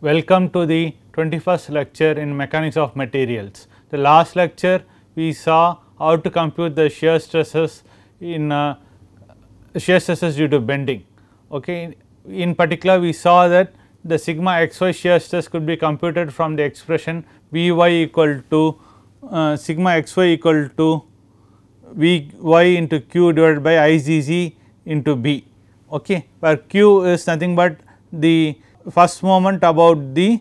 Welcome to the 21st lecture in mechanics of materials. The last lecture we saw how to compute the shear stresses in uh, shear stresses due to bending. Okay. In particular we saw that the sigma xy shear stress could be computed from the expression Vy equal to uh, sigma xy equal to Vy into q divided by Izz into b okay, where q is nothing but the first moment about the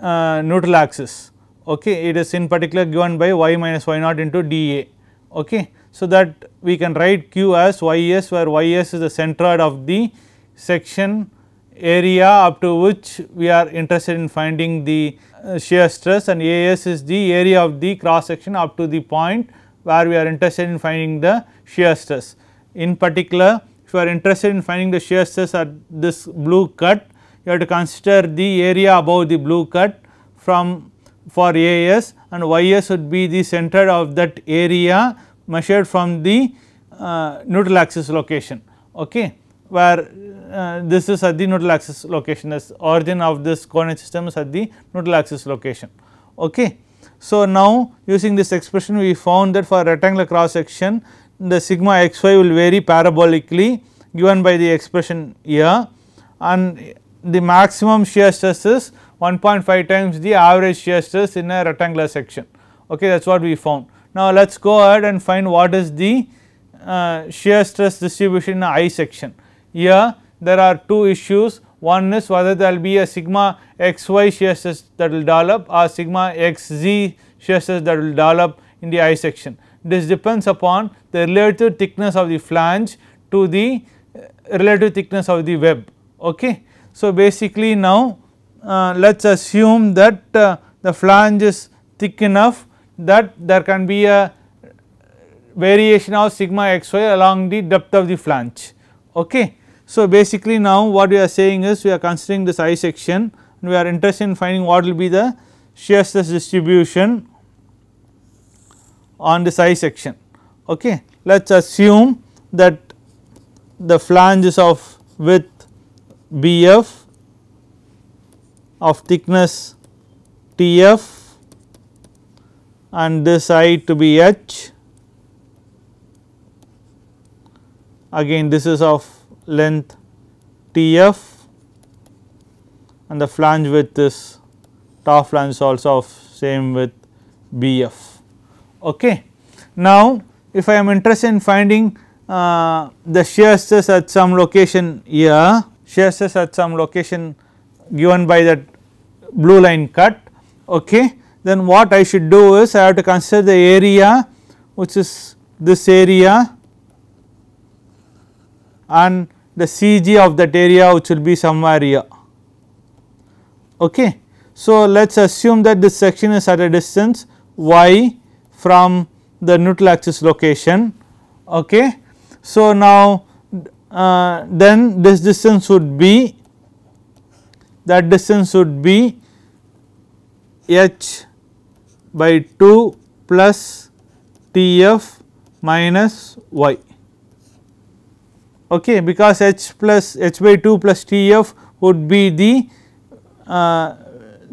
uh, neutral axis okay. It is in particular given by y minus y naught into dA okay. So, that we can write q as ys where ys is the centroid of the section area up to which we are interested in finding the uh, shear stress and as is the area of the cross section up to the point where we are interested in finding the shear stress. In particular if you are interested in finding the shear stress at this blue cut you have to consider the area above the blue cut from for AS and YS would be the center of that area measured from the uh, neutral axis location okay, where uh, this is at the neutral axis location as origin of this coordinate system is at the neutral axis location. Okay. So, now using this expression we found that for rectangular cross section the sigma xy will vary parabolically given by the expression here and the maximum shear stress is 1.5 times the average shear stress in a rectangular section okay that is what we found. Now let us go ahead and find what is the uh, shear stress distribution in I section. Here there are two issues one is whether there will be a sigma xy shear stress that will develop or sigma xz shear stress that will develop in the I section. This depends upon the relative thickness of the flange to the uh, relative thickness of the web. Okay. So, basically now uh, let us assume that uh, the flange is thick enough that there can be a variation of sigma xy along the depth of the flange. Okay. So, basically now what we are saying is we are considering this I section and we are interested in finding what will be the shear stress distribution on this I section. Okay. Let us assume that the flange is of width Bf of thickness Tf and this I to be H again this is of length Tf and the flange width is top flange also of same with Bf. Okay. Now, if I am interested in finding uh, the shear stress at some location here, shear stress at some location given by that blue line cut, okay, then what I should do is I have to consider the area which is this area and the CG of that area which will be somewhere here. Okay. So, let us assume that this section is at a distance y from the neutral axis location. Okay. So, now uh, then this distance would be that distance would be h by 2 plus T f minus y okay, because h plus h by 2 plus T f would be the uh,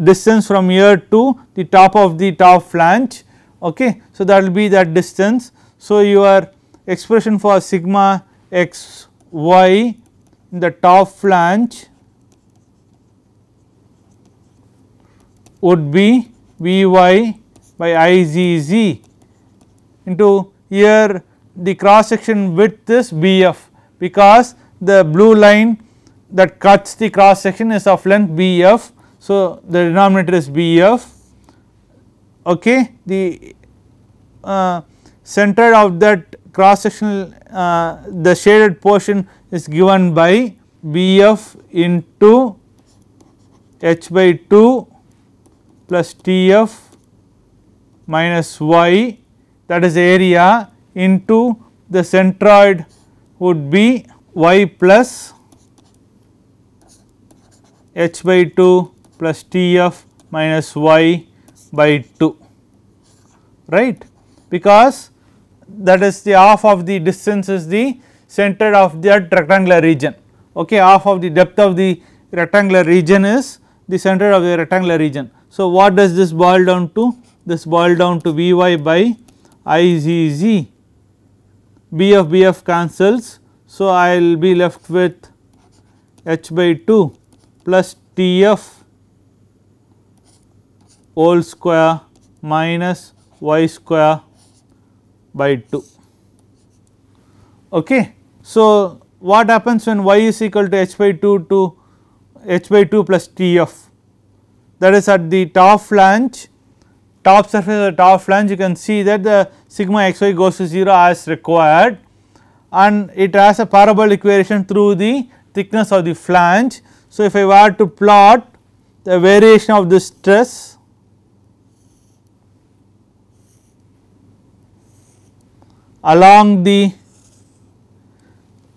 distance from here to the top of the top flange. Okay. So, that will be that distance. So, your expression for sigma x y in the top flange would be V y by I z z into here the cross section width is B f because the blue line that cuts the cross section is of length B f. So, the denominator is B f okay. the uh, center of that cross sectional uh, the shaded portion is given by B f into h by 2 plus T f minus y that is area into the centroid would be y plus h by 2 plus T f minus y by 2 right? Because that is the half of the distance is the center of that rectangular region okay half of the depth of the rectangular region is the center of the rectangular region. So, what does this boil down to? This boil down to V y by I z z B f cancels. So, I will be left with h by 2 plus T f whole square minus y square by 2. Okay. So, what happens when y is equal to h by 2 to h by 2 plus T f that is at the top flange top surface of the top flange you can see that the sigma xy goes to 0 as required and it has a parabolic variation through the thickness of the flange. So, if I were to plot the variation of the stress along the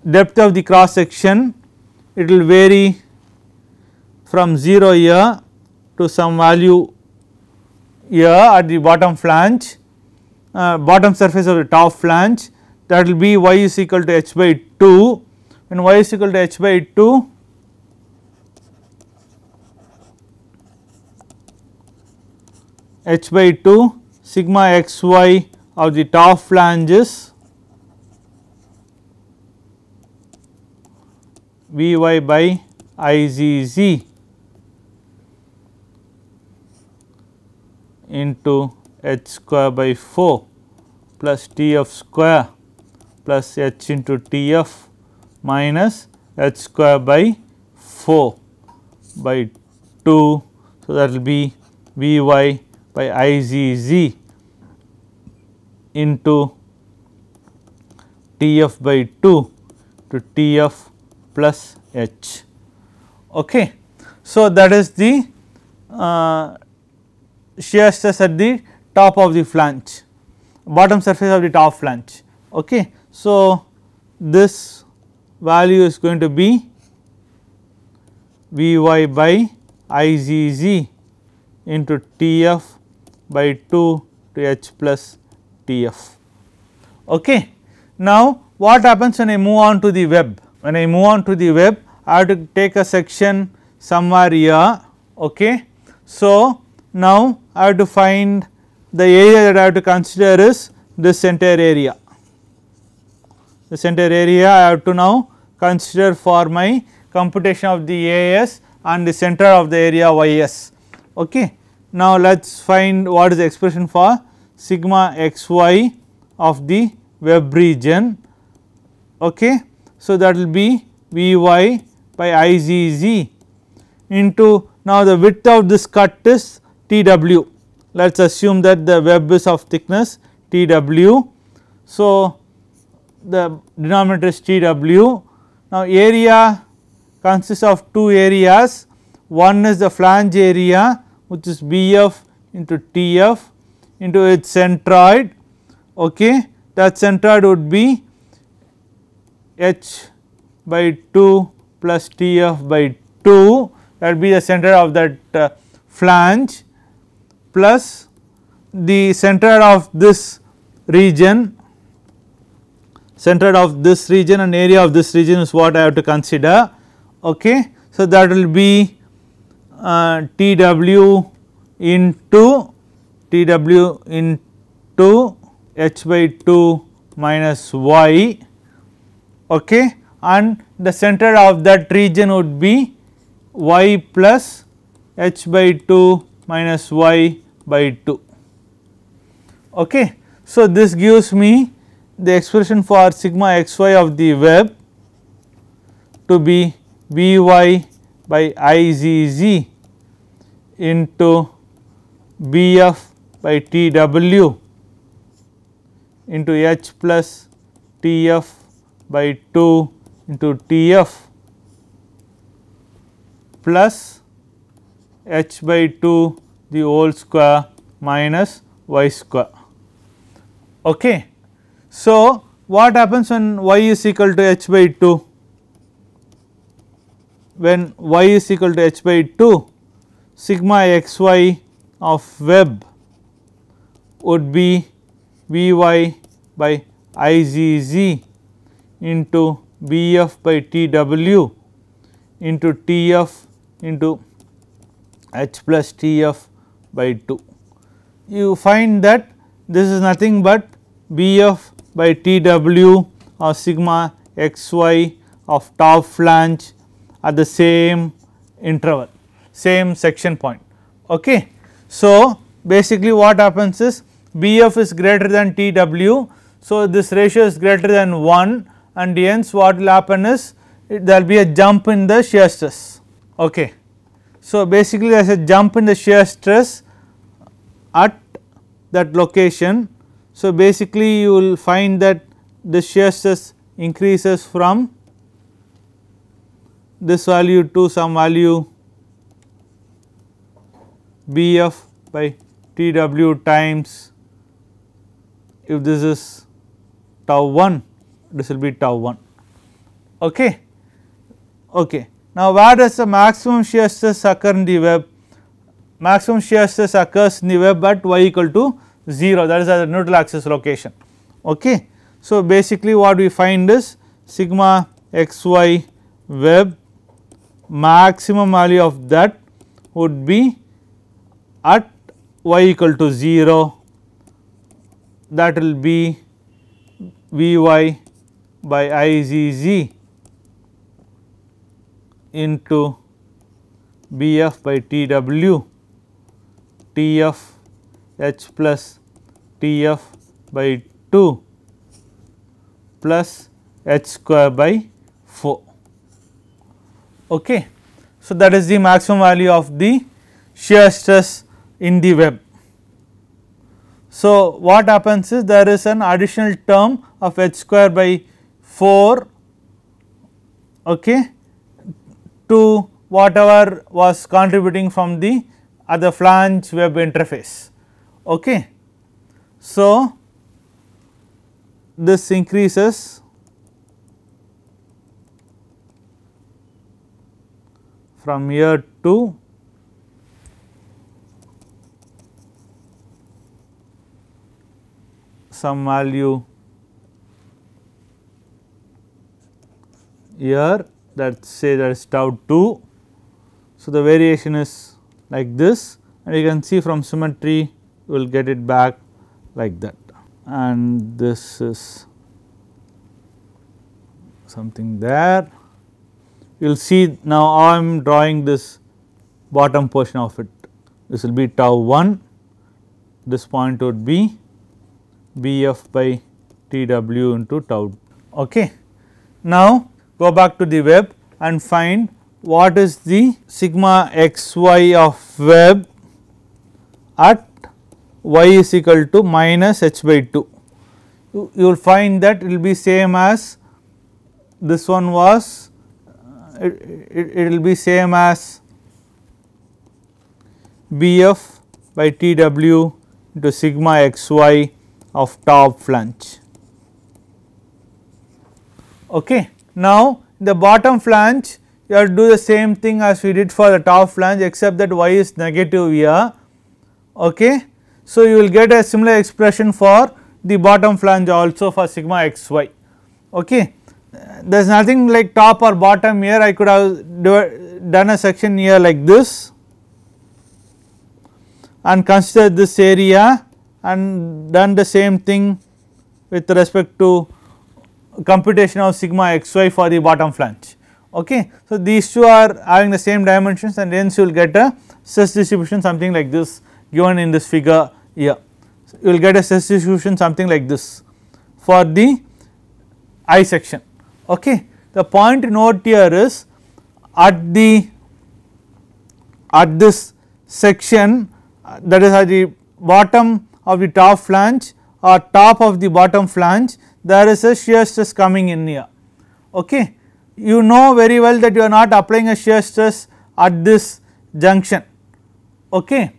depth of the cross section it will vary from 0 here to some value here at the bottom flange uh, bottom surface of the top flange. That will be y is equal to h by 2 when y is equal to h by 2 h by 2 sigma x y of the top flanges V y by I z z into h square by 4 plus T f square plus h into T f minus h square by 4 by 2. So, that will be V y by I z z into T f by 2 to T f plus h. Okay. So, that is the uh, shear stress at the top of the flange bottom surface of the top flange. Okay. So, this value is going to be V y by I z z into T f by 2 to h plus T f. Okay. Now, what happens when I move on to the web? When I move on to the web, I have to take a section somewhere here. Okay. So, now I have to find the area that I have to consider is this entire area. This entire area I have to now consider for my computation of the AS and the center of the area YS. Okay. Now, let us find what is the expression for sigma xy of the web region. Okay. So, that will be V y by I z z into now the width of this cut is T w. Let us assume that the web is of thickness T w. So, the denominator is T w. Now, area consists of two areas one is the flange area which is B f into T f into its centroid okay. that centroid would be h by 2 plus T f by 2 that will be the center of that uh, flange plus the center of this region center of this region and area of this region is what I have to consider. Okay. So, that will be uh, T w into T w into h by 2 minus y okay. and the center of that region would be y plus h by 2 minus y by 2. Okay. So, this gives me the expression for sigma x y of the web to be by I z z into B f by T w into h plus T f by 2 into T f plus h by 2 the whole square minus y square. Okay. So, what happens when y is equal to h by 2? When y is equal to h by 2 sigma x y of web would be V y by I z z into B f by T w into T f into h plus T f by 2. You find that this is nothing but B f by T w or sigma x y of top flange at the same interval same section point. Okay. So, basically what happens is B f is greater than T w. So, this ratio is greater than 1 and hence what will happen is there will be a jump in the shear stress. Okay. So, basically there is a jump in the shear stress at that location. So, basically you will find that the shear stress increases from this value to some value B f by T w times if this is tau 1 this will be tau 1 okay? Okay. Now where does the maximum shear stress occur in the web? Maximum shear stress occurs in the web at y equal to 0 that is at the neutral axis location. Okay? So basically what we find is sigma xy web maximum value of that would be at y equal to 0 that will be V y by I z z into B f by T w T f h plus T f by 2 plus h square by 4. Okay. So, that is the maximum value of the shear stress in the web. So, what happens is there is an additional term of h square by 4 okay, to whatever was contributing from the other flange web interface. Okay. So, this increases from here to some value here that say that is tau 2. So, the variation is like this and you can see from symmetry will get it back like that and this is something there. You will see now I am drawing this bottom portion of it. This will be tau 1, this point would be B f by T w into tau. Okay. Now, go back to the web and find what is the sigma x y of web at y is equal to minus h by 2. You, will find that it will be same as this one was uh, it, it, it will be same as B f by T w into sigma x y of top flange. Okay. Now, the bottom flange you have to do the same thing as we did for the top flange except that y is negative here. Okay. So, you will get a similar expression for the bottom flange also for sigma xy. Okay. There is nothing like top or bottom here I could have done a section here like this and consider this area and done the same thing with respect to computation of sigma xy for the bottom flange. Okay. So, these two are having the same dimensions and hence you will get a stress distribution something like this given in this figure here. So, you will get a stress distribution something like this for the I section. Okay. The point note here is at the at this section uh, that is at the bottom of the top flange or top of the bottom flange there is a shear stress coming in here. Okay. You know very well that you are not applying a shear stress at this junction. Okay.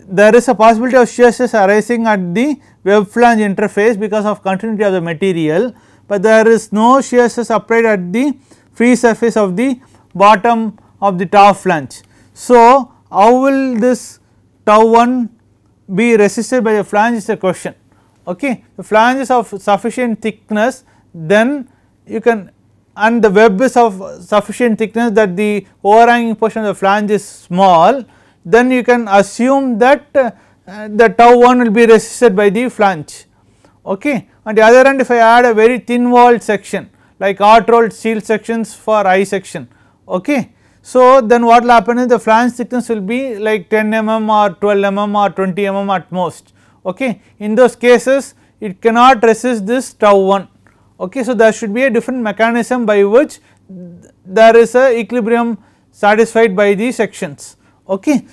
There is a possibility of shear stress arising at the web flange interface because of continuity of the material, but there is no shear stress applied at the free surface of the bottom of the top flange. So, how will this tau 1 be resisted by the flange is a question. Okay. The flange is of sufficient thickness then you can and the web is of sufficient thickness that the overhanging portion of the flange is small then you can assume that uh, the tau 1 will be resisted by the flange. Okay. On the other hand if I add a very thin walled section like hot rolled steel sections for I section. Okay. So, then what will happen is the flange thickness will be like 10 mm or 12 mm or 20 mm at most. Okay. In those cases it cannot resist this tau 1. Okay. So, there should be a different mechanism by which there is a equilibrium satisfied by the sections. Okay.